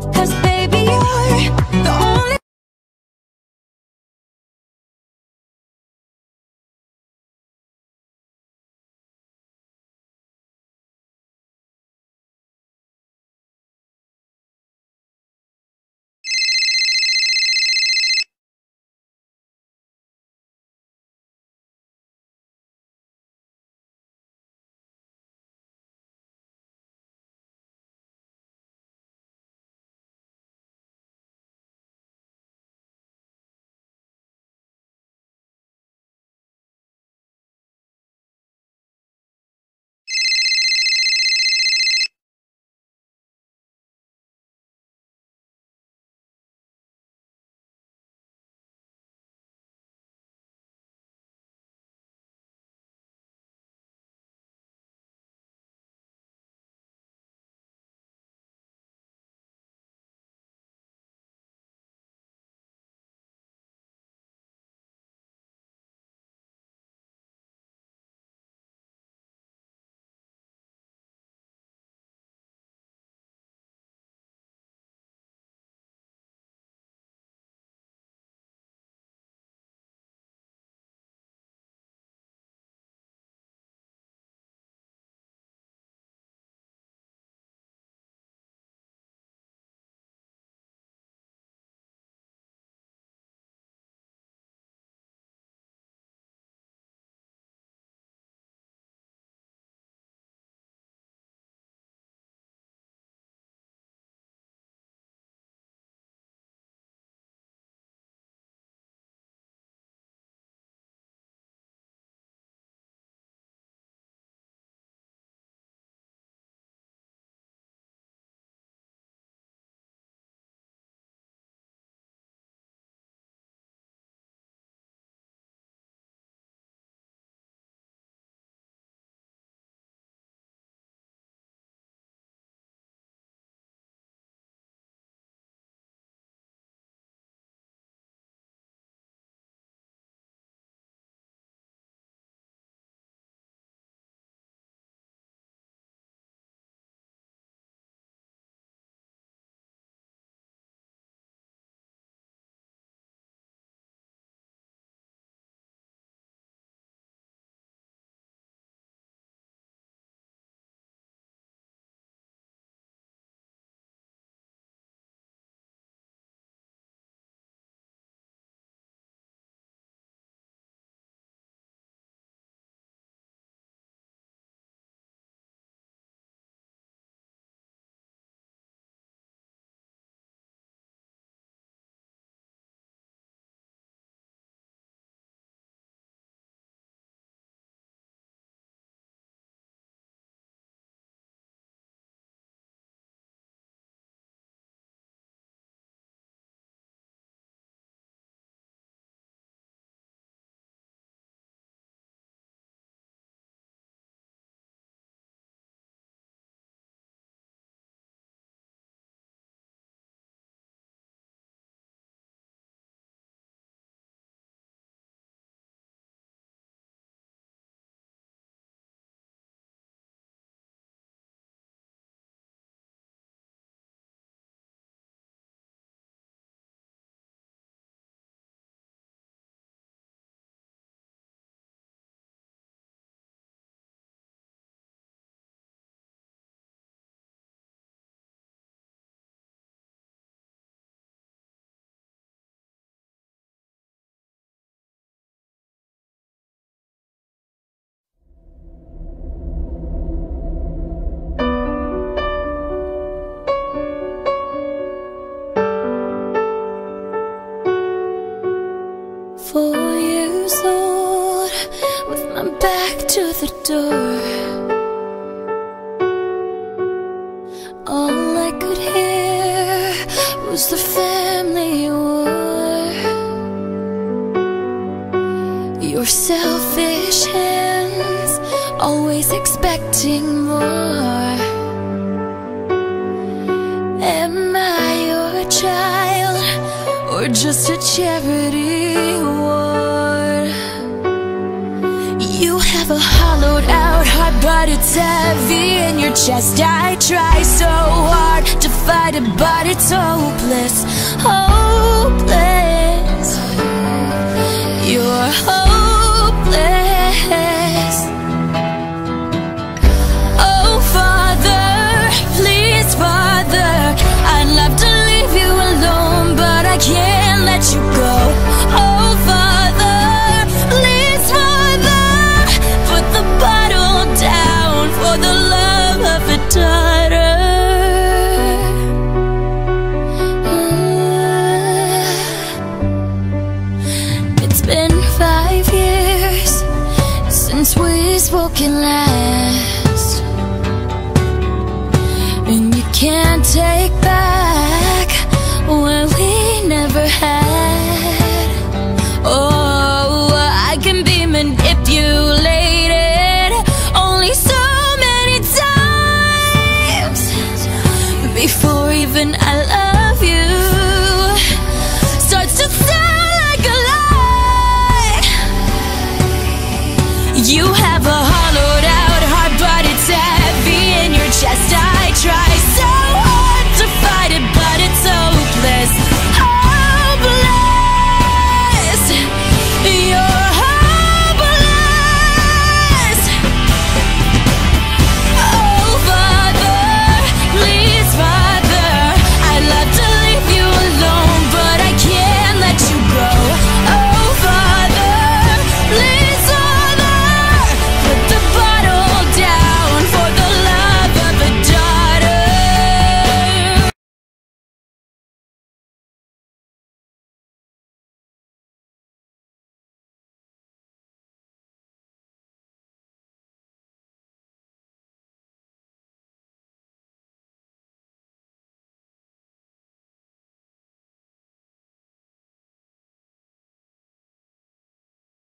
Cause Four years old, with my back to the door. All I could hear was the family war. Your selfish hands, always expecting more. Am I your child just a charity ward? You have a hollowed out heart, but it's heavy in your chest. I try so hard to fight it, but it's hopeless, hopeless. You're hopeless. Can't take back what we never had.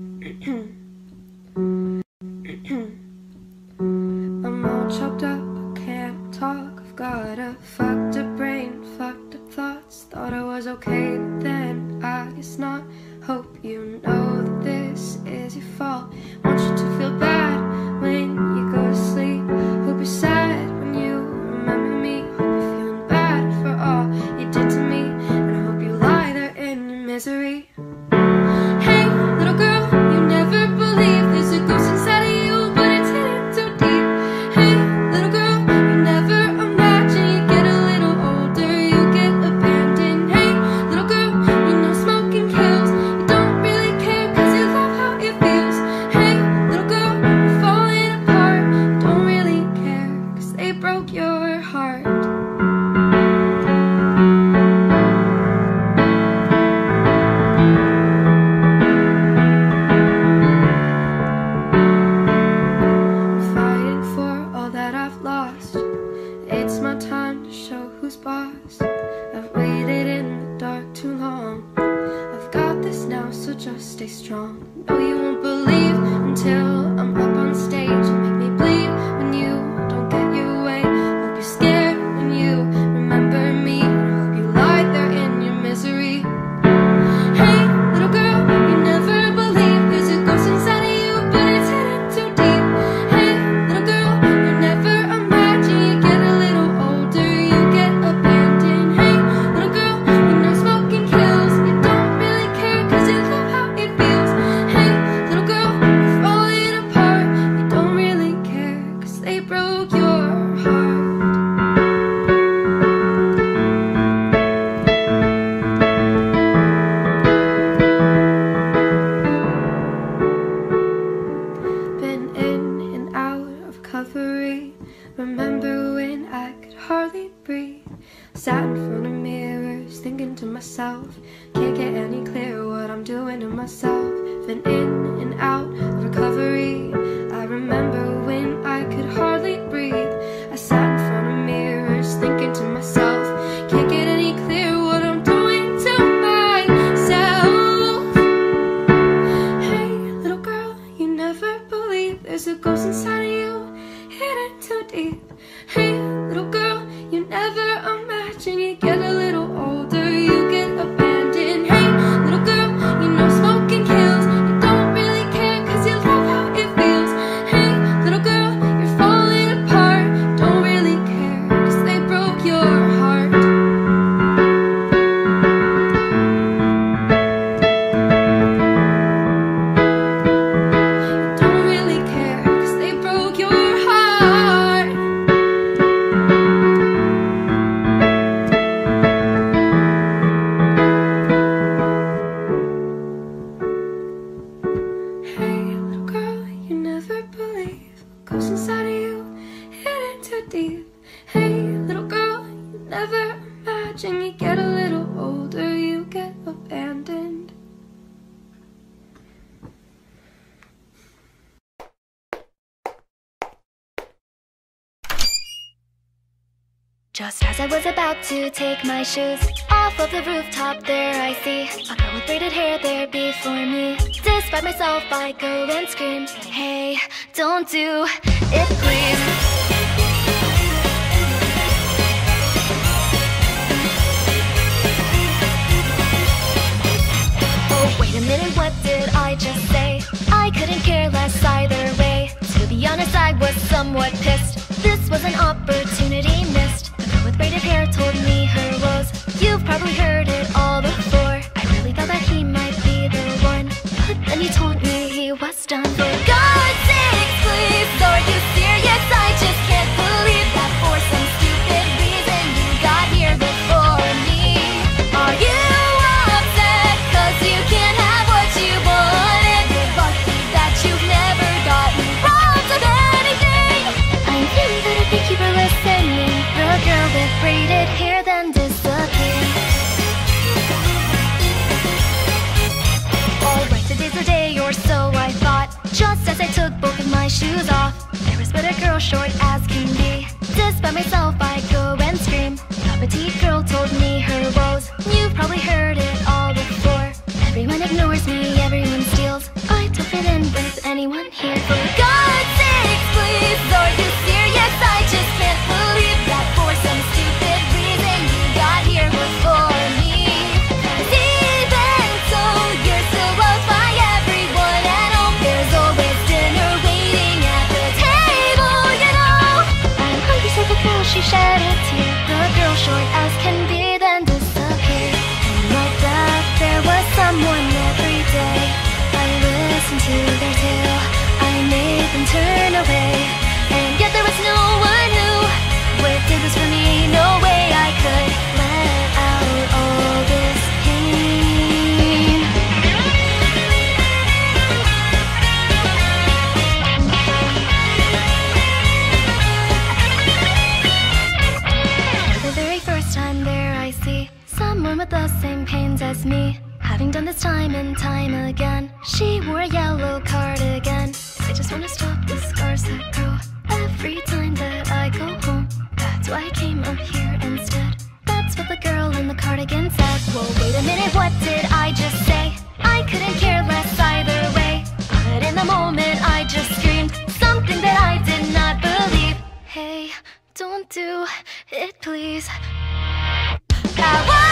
Mm-hmm. abandoned. Just as I was about to take my shoes off of the rooftop, there I see a girl with braided hair there before me. Despite myself, I go and scream, Hey, don't do it, please. Minute, what did I just say? I couldn't care less either way. To be honest, I was somewhat pissed. This was an opportunity missed. The girl with braided hair told me her woes. You've probably heard it petite girl told me her woes. You've probably heard it all before. Everyone ignores me, everyone steals. I don't fit in with anyone here. For God's sake, please, are you serious? I just can't believe that for some stupid reason you got here before me. even so, you're still loved by everyone at home. There's always dinner waiting at the table, you know. I'm hungry, said the girl, she shed a tear. Short as can Having done this time and time again, she wore a yellow cardigan. I just wanna stop the scars that grow every time that I go home. That's why I came up here instead. That's what the girl in the cardigan said. Well, wait a minute, what did I just say? I couldn't care less either way. But in the moment, I just screamed something that I did not believe. Hey, don't do it, please. Now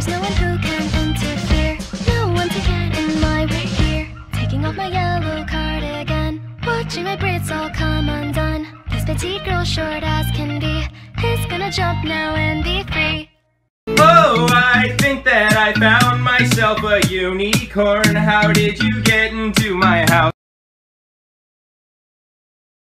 There's no one who can interfere. No one to get in my way here. Taking off my yellow cardigan. Watching my braids all come undone. This petite girl, short as can be, is gonna jump now and be free. Oh, I think that I found myself a unicorn. How did you get into my house?